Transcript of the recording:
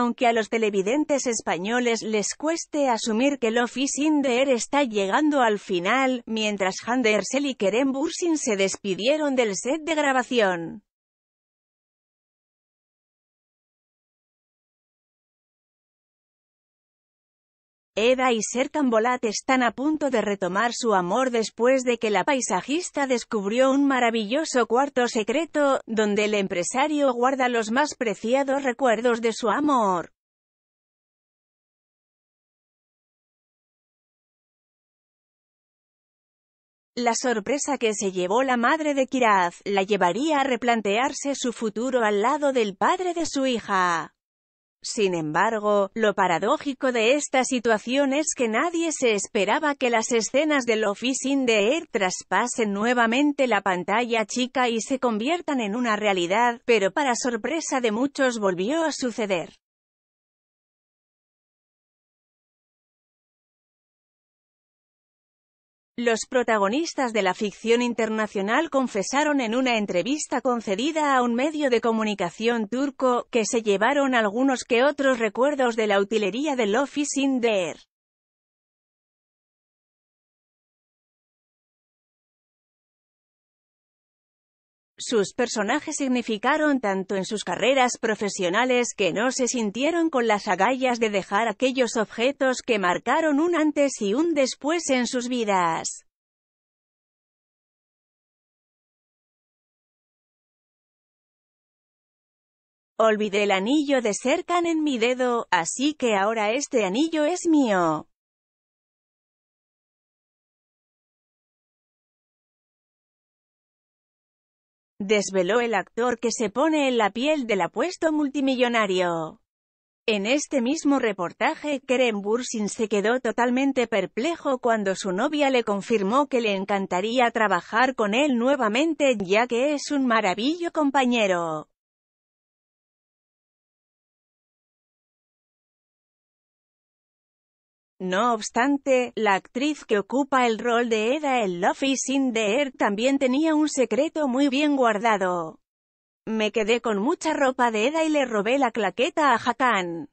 Aunque a los televidentes españoles les cueste asumir que Love is in the Air está llegando al final, mientras Handersel y Kerem Bursin se despidieron del set de grabación. Eda y Serkan Bolat están a punto de retomar su amor después de que la paisajista descubrió un maravilloso cuarto secreto, donde el empresario guarda los más preciados recuerdos de su amor. La sorpresa que se llevó la madre de Kiraz, la llevaría a replantearse su futuro al lado del padre de su hija. Sin embargo, lo paradójico de esta situación es que nadie se esperaba que las escenas del Office in the Air traspasen nuevamente la pantalla chica y se conviertan en una realidad, pero para sorpresa de muchos volvió a suceder. Los protagonistas de la ficción internacional confesaron en una entrevista concedida a un medio de comunicación turco, que se llevaron algunos que otros recuerdos de la utilería del Office in Air. Sus personajes significaron tanto en sus carreras profesionales que no se sintieron con las agallas de dejar aquellos objetos que marcaron un antes y un después en sus vidas. Olvidé el anillo de Serkan en mi dedo, así que ahora este anillo es mío. Desveló el actor que se pone en la piel del apuesto multimillonario. En este mismo reportaje, Kerem Bursin se quedó totalmente perplejo cuando su novia le confirmó que le encantaría trabajar con él nuevamente ya que es un maravilloso compañero. No obstante, la actriz que ocupa el rol de Eda en Love is in the también tenía un secreto muy bien guardado. Me quedé con mucha ropa de Eda y le robé la claqueta a Hakan.